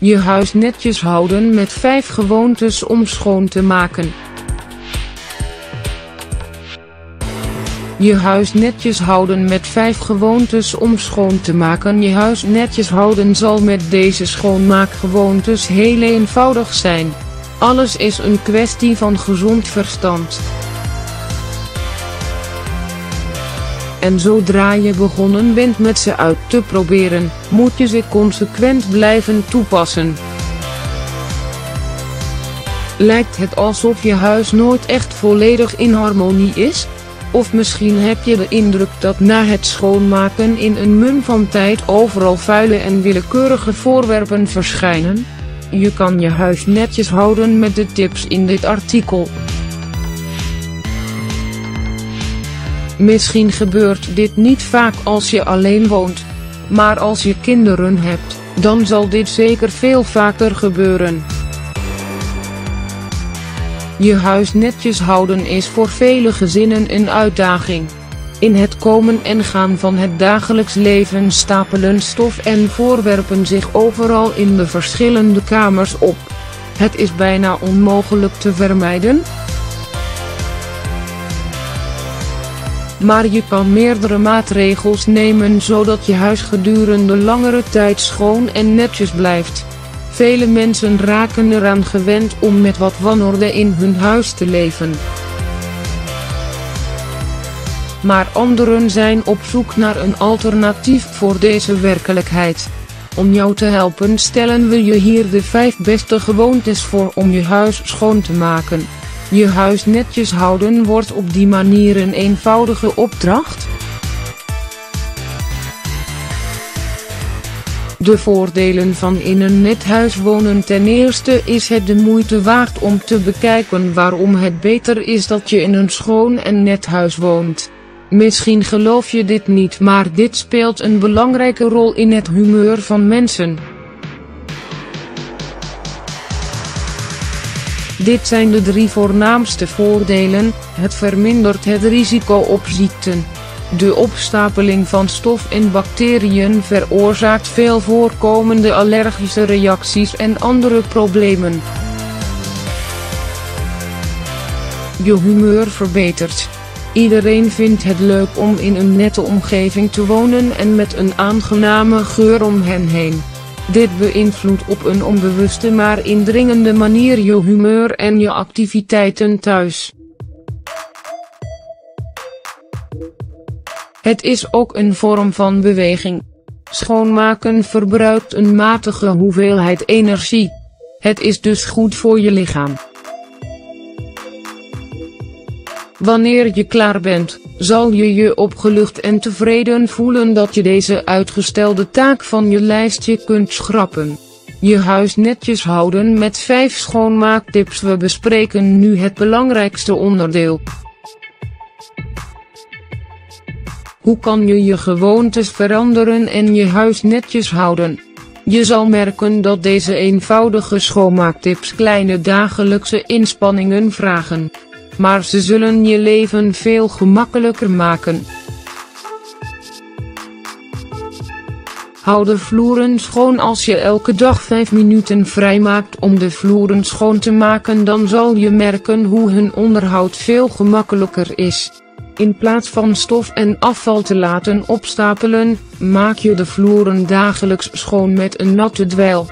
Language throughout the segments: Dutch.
Je huis netjes houden met 5 gewoontes om schoon te maken. Je huis netjes houden met 5 gewoontes om schoon te maken. Je huis netjes houden zal met deze schoonmaakgewoontes heel eenvoudig zijn. Alles is een kwestie van gezond verstand. En zodra je begonnen bent met ze uit te proberen, moet je ze consequent blijven toepassen. Lijkt het alsof je huis nooit echt volledig in harmonie is? Of misschien heb je de indruk dat na het schoonmaken in een mum van tijd overal vuile en willekeurige voorwerpen verschijnen? Je kan je huis netjes houden met de tips in dit artikel. Misschien gebeurt dit niet vaak als je alleen woont. Maar als je kinderen hebt, dan zal dit zeker veel vaker gebeuren. Je huis netjes houden is voor vele gezinnen een uitdaging. In het komen en gaan van het dagelijks leven stapelen stof en voorwerpen zich overal in de verschillende kamers op. Het is bijna onmogelijk te vermijden. Maar je kan meerdere maatregels nemen zodat je huis gedurende langere tijd schoon en netjes blijft. Vele mensen raken eraan gewend om met wat wanorde in hun huis te leven. Maar anderen zijn op zoek naar een alternatief voor deze werkelijkheid. Om jou te helpen stellen we je hier de 5 beste gewoontes voor om je huis schoon te maken. Je huis netjes houden wordt op die manier een eenvoudige opdracht. De voordelen van in een net huis wonen ten eerste is het de moeite waard om te bekijken waarom het beter is dat je in een schoon en net huis woont. Misschien geloof je dit niet maar dit speelt een belangrijke rol in het humeur van mensen. Dit zijn de drie voornaamste voordelen, het vermindert het risico op ziekten. De opstapeling van stof en bacteriën veroorzaakt veel voorkomende allergische reacties en andere problemen. Je humeur verbetert. Iedereen vindt het leuk om in een nette omgeving te wonen en met een aangename geur om hen heen. Dit beïnvloedt op een onbewuste maar indringende manier je humeur en je activiteiten thuis. Het is ook een vorm van beweging. Schoonmaken verbruikt een matige hoeveelheid energie. Het is dus goed voor je lichaam. Wanneer je klaar bent, zal je je opgelucht en tevreden voelen dat je deze uitgestelde taak van je lijstje kunt schrappen. Je huis netjes houden met 5 schoonmaaktips. We bespreken nu het belangrijkste onderdeel. Hoe kan je je gewoontes veranderen en je huis netjes houden? Je zal merken dat deze eenvoudige schoonmaaktips kleine dagelijkse inspanningen vragen maar ze zullen je leven veel gemakkelijker maken. Hou de vloeren schoon als je elke dag 5 minuten vrijmaakt om de vloeren schoon te maken dan zal je merken hoe hun onderhoud veel gemakkelijker is. In plaats van stof en afval te laten opstapelen, maak je de vloeren dagelijks schoon met een natte dweil.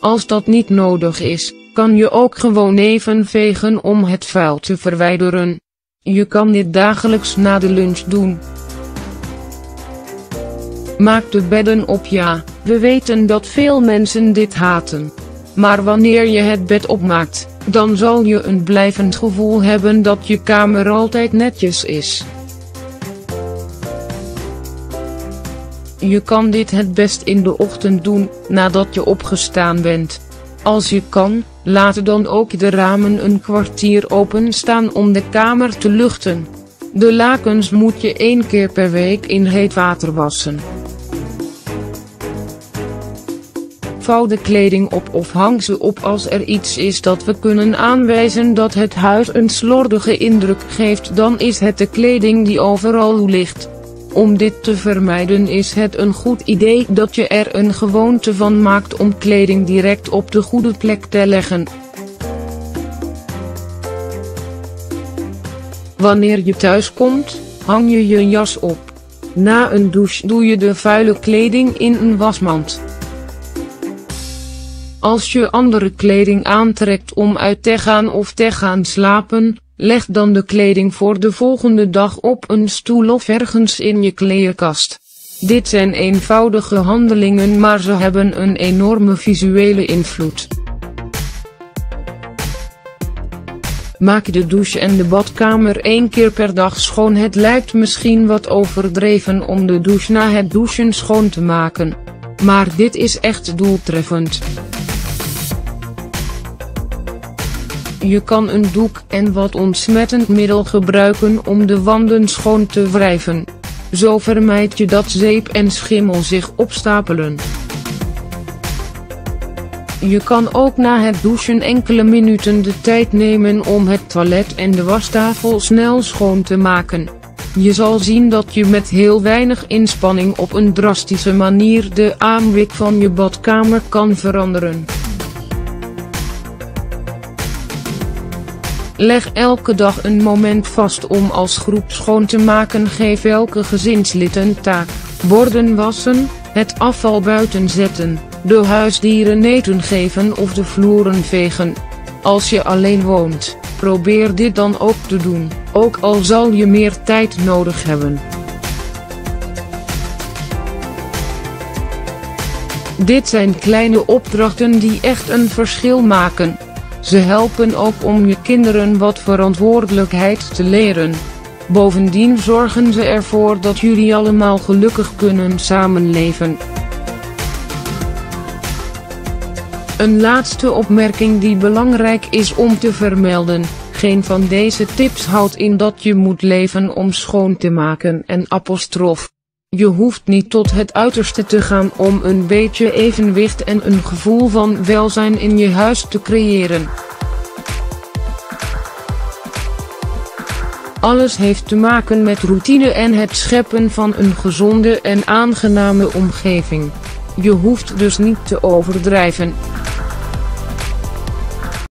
Als dat niet nodig is, kan je ook gewoon even vegen om het vuil te verwijderen. Je kan dit dagelijks na de lunch doen. Maak de bedden op ja, we weten dat veel mensen dit haten. Maar wanneer je het bed opmaakt, dan zal je een blijvend gevoel hebben dat je kamer altijd netjes is. Je kan dit het best in de ochtend doen, nadat je opgestaan bent. Als je kan, laat dan ook de ramen een kwartier openstaan om de kamer te luchten. De lakens moet je één keer per week in heet water wassen. Vouw de kleding op of hang ze op als er iets is dat we kunnen aanwijzen dat het huis een slordige indruk geeft dan is het de kleding die overal ligt. Om dit te vermijden is het een goed idee dat je er een gewoonte van maakt om kleding direct op de goede plek te leggen. Wanneer je thuis komt, hang je je jas op. Na een douche doe je de vuile kleding in een wasmand. Als je andere kleding aantrekt om uit te gaan of te gaan slapen, leg dan de kleding voor de volgende dag op een stoel of ergens in je kleerkast. Dit zijn eenvoudige handelingen maar ze hebben een enorme visuele invloed. Maak de douche en de badkamer één keer per dag schoon. Het lijkt misschien wat overdreven om de douche na het douchen schoon te maken. Maar dit is echt doeltreffend. Je kan een doek en wat ontsmettend middel gebruiken om de wanden schoon te wrijven. Zo vermijd je dat zeep en schimmel zich opstapelen. Je kan ook na het douchen enkele minuten de tijd nemen om het toilet en de wastafel snel schoon te maken. Je zal zien dat je met heel weinig inspanning op een drastische manier de aanblik van je badkamer kan veranderen. Leg elke dag een moment vast om als groep schoon te maken. Geef elke gezinslid een taak. Borden wassen, het afval buiten zetten, de huisdieren eten geven of de vloeren vegen. Als je alleen woont, probeer dit dan ook te doen, ook al zal je meer tijd nodig hebben. Dit zijn kleine opdrachten die echt een verschil maken. Ze helpen ook om je kinderen wat verantwoordelijkheid te leren. Bovendien zorgen ze ervoor dat jullie allemaal gelukkig kunnen samenleven. Een laatste opmerking die belangrijk is om te vermelden. Geen van deze tips houdt in dat je moet leven om schoon te maken en apostrof. Je hoeft niet tot het uiterste te gaan om een beetje evenwicht en een gevoel van welzijn in je huis te creëren. Alles heeft te maken met routine en het scheppen van een gezonde en aangename omgeving. Je hoeft dus niet te overdrijven.